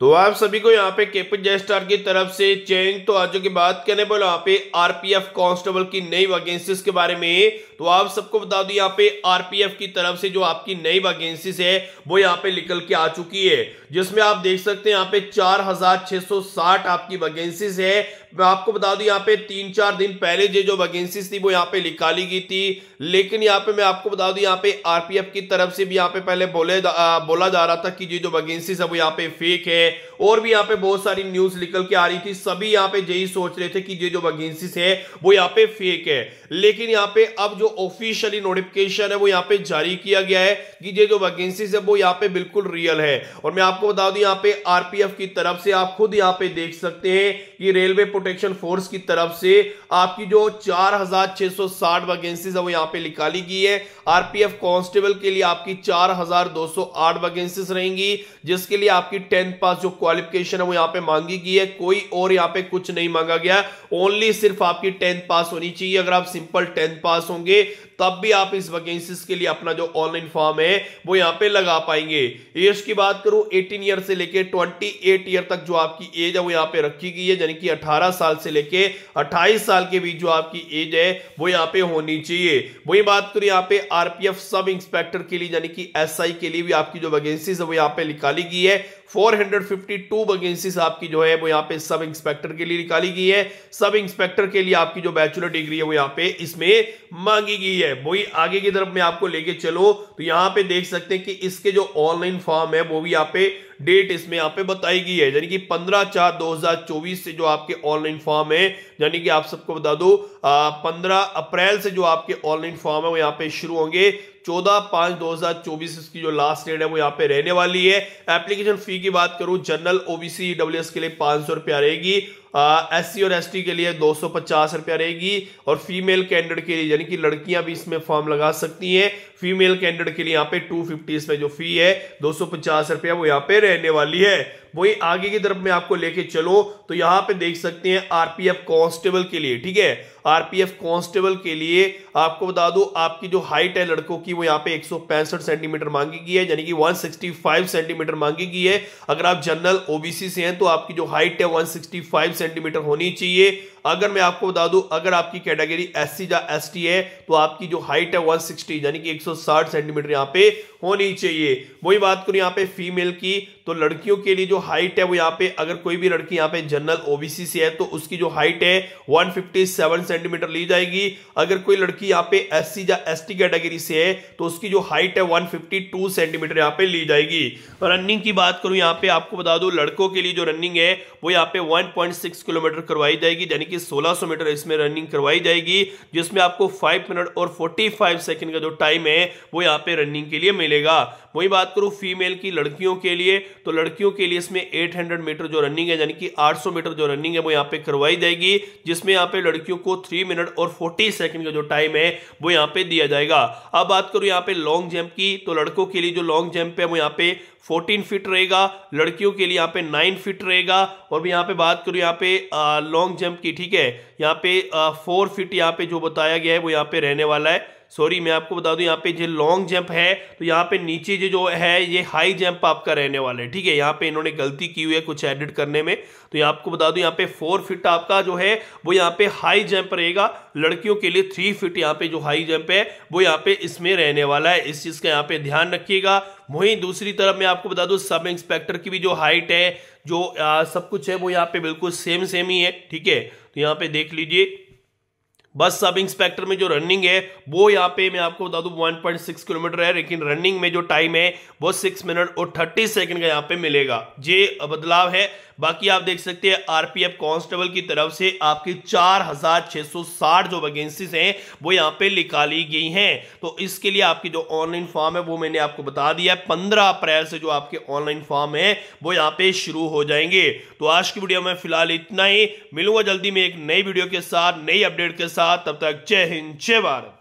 तो आप सभी को यहाँ पे केपी स्टार की तरफ़ से चेंज तो आज की बात करने बोलो यहाँ पे आरपीएफ कांस्टेबल की नई वैकेंसीज के बारे में तो आप सबको बता दो यहाँ पे आरपीएफ की तरफ़ से जो आपकी नई वैकेंसीज है, वो यहाँ पे निकल के आ चुकी है। जिसमें आप देख सकते हैं यहाँ पे चार हज़ार छह सौ साठ आपकी वैकेंसीज है। मैं आपको बता दूँ यहाँ पे तीन चार दिन पहले जो जो वैकेंसीज थी वो यहाँ पे निकाली गई थी लेकिन यहाँ पे मैं आपको बता दूँ यहाँ पे आरपीएफ की तरफ़ से भी यहाँ पे पहले बोले आ, बोला जा रहा था कि जो जो वैकेंसीज है वो यहाँ पे फेक है और भी यहाँ पे बहुत सारी न्यूज़ निकल के आ रही थी सभी यहाँ पे यही सोच रहे थे कि ये जो वैकेंसीज है वो यहाँ पे फेक है लेकिन यहाँ पे अब जो ऑफिशियली नोटिफिकेशन है वो यहाँ पे जारी किया गया है कि ये जो वैकेंसीज है वो यहाँ पे बिल्कुल रियल है और मैं आपको बता दूँ यहाँ पे आरपीएफ की तरफ़ से आप खुद यहाँ पे देख सकते हैं कि रेलवे प्रोटेक्शन फोर्स की तरफ़ से आपकी जो 4660 वैकेंसीज है, वो यहाँ पे निकाली गई है। आरपीएफ कांस्टेबल के लिए आपकी 4208 वैकेंसीज रहेंगी, जिसके लिए आपकी टेंथ पास जो क्वालिफिकेशन है, वो यहाँ पे मांगी गई है। कोई और यहाँ पे कुछ नहीं मांगा गया। ओनली सिर्फ़ आपकी टेंथ पास होनी चाहिए। अगर आप सिंपल टेंथ पास होंगे तब भी आप इस वैकेंसीज के लिए अपना जो ऑनलाइन फॉर्म है, वो यहाँ पे लगा पाएँगे। एज की बात करूँ 18 ईयर से लेके 28 ईयर तक जो आपकी एज है, वो यहाँ पे रखी गई है, यानी कि 18 साल से लेके 28 साल के बीच जो आपकी एज है, वो यहाँ पे होनी चाहिए। वही बात करूँ, यहाँ पे आरपीएफ सब इंस्पेक्टर के लिए, यानी कि एसआई के लिए भी आपकी जो वैकेंसीज है, वो यहाँ पे निकाली गई है। 452 वैकेंसीज आपकी जो है, वो यहाँ पे सब इंस्पेक्टर के लिए निकाली गई है। सब इंस्पेक्टर के लिए आपकी जो बैचलर डिग्री है, वो यहाँ पे इसमें मांगी गई है। वही आगे की तरफ़ मैं आपको लेके चलो तो यहाँ पे देख सकते हैं कि इसके जो ऑनलाइन फॉर्म है, वो भी यहाँ पे डेट इसमें यहाँ पे बताई गई है, यानी कि 15 चार 2024 से जो आपके ऑनलाइन फॉर्म है, यानी कि आप सबको बता दो पंद्रह अप्रैल से जो आपके ऑनलाइन फॉर्म है, वो यहाँ पे शुरू होंगे। चौदह पाँच दो हज़ार चौबीस इसकी जो लास्ट डेट है, वो यहाँ पे रहने वाली है। एप्लीकेशन फ़ी की बात करूँ जनरल ओबीसी डब्ल्यूएस के लिए पाँच सौ रुपया रहेगी एस सी और एस टी के लिए दो सौ पचास रुपया रहेगी, और फीमेल कैंडिडेट के लिए, यानी कि लड़कियाँ भी इसमें फॉर्म लगा सकती हैं। फीमेल कैंडिडेट के लिए यहाँ पे टू फिफ्टी इसमें जो फ़ी है, दो सौ पचास रुपया वो यहाँ पे रहने वाली है। वही आगे की तरफ़ मैं आपको लेके चलो तो यहाँ पे देख सकते हैं आरपीएफ कांस्टेबल के लिए, ठीक है? आरपीएफ कांस्टेबल के लिए आपको बता दो, आपकी जो हाइट है लड़कों की, वो यहाँ पे एक सेंटीमीटर मांगी गई है, यानी कि 165 सेंटीमीटर मांगी गई है। अगर आप जनरल ओबीसी से हैं तो आपकी जो हाइट है 165 सेंटीमीटर होनी चाहिए। अगर मैं आपको बता दूँ, अगर आपकी कैटेगरी एस सी या एस टी है तो आपकी जो हाइट है 160 यानी कि 160 सेंटीमीटर यहाँ पे होनी चाहिए। वही बात करूँ, यहाँ पे फीमेल की तो लड़कियों के लिए जो हाइट है वो यहाँ पे, अगर कोई भी लड़की यहाँ पे जनरल ओबीसी से है तो उसकी जो हाइट है 157 सेंटीमीटर ली जाएगी। अगर कोई लड़की यहाँ पे एस सी या एस टी कैटेगरी से है तो उसकी जो हाइट है 152 सेंटीमीटर यहाँ पे ली जाएगी। रनिंग की बात करूँ, यहाँ पे आपको बता दू, लड़कों के लिए जो रनिंग है, वो यहाँ पे वन किलोमीटर करवाई जाएगी, यानी कि सोलह 1600 मीटर इसमें रनिंग करवाई जाएगी, जिसमें आपको फाइव मिनट और 45 सेकंड का जो टाइम है, वो यहाँ पे रनिंग के लिए मिलेगा। वही बात करूँ फीमेल की लड़कियों के लिए तो लड़कियों के लिए इसमें 800 मीटर जो रनिंग है, यानी कि 800 मीटर जो रनिंग है, वो यहाँ पे करवाई जाएगी, जिसमें यहाँ पे लड़कियों को थ्री मिनट और फोर्टी सेकेंड का जो टाइम है, वो यहाँ पे दिया जाएगा। अब बात करूँ यहाँ पे लॉन्ग जंप की तो लड़कों के लिए जो लॉन्ग जंप है, वो यहाँ पे 14 फीट रहेगा, लड़कियों के लिए यहाँ पे 9 फीट रहेगा, और भी यहाँ पे बात करूँ यहाँ पे लॉन्ग जंप की, ठीक है? यहाँ पे फोर फीट यहाँ पे जो बताया गया है वो यहाँ पे रहने वाला है। सॉरी मैं आपको बता दूँ, यहाँ पे जो लॉन्ग जंप है तो यहाँ पे नीचे जो जो है, ये हाई जंप आपका रहने वाला है, ठीक है? यहाँ पे इन्होंने गलती की हुई है कुछ एडिट करने में। तो यहाँ आपको बता दूँ, यहाँ पे फोर फिट आपका जो है, वो यहाँ पे हाई जंप रहेगा। लड़कियों के लिए थ्री फिट यहाँ पे जो हाई जंप है वो यहाँ पे इसमें रहने वाला है। इस चीज़ का यहाँ पे ध्यान रखिएगा। वहीं दूसरी तरफ़ मैं आपको बता दूँ सब इंस्पेक्टर की भी जो हाइट है जो आ, सब कुछ है वो यहाँ पे बिल्कुल सेम सेम ही है ठीक है? तो यहाँ पे देख लीजिए। बस सब इंस्पेक्टर में जो रनिंग है वो यहाँ पे मैं आपको बता दूँ 1.6 किलोमीटर है लेकिन रनिंग में जो टाइम है वो 6 मिनट और 30 सेकंड का यहाँ पे मिलेगा। ये बदलाव है। बाकी आप देख सकते हैं आरपीएफ कांस्टेबल की तरफ़ से आपकी 4660 जो वैकेंसीज हैं, वो यहाँ पे निकाली गई हैं। तो इसके लिए आपकी जो ऑनलाइन फॉर्म है, वो मैंने आपको बता दिया है। पंद्रह अप्रैल से जो आपके ऑनलाइन फॉर्म है, वो यहाँ पे शुरू हो जाएँगे। तो आज की वीडियो में फ़िलहाल इतना ही। मिलूँगा जल्दी में एक नई वीडियो के साथ, नई अपडेट के साथ। तब तक जय हिंद, जय भारत।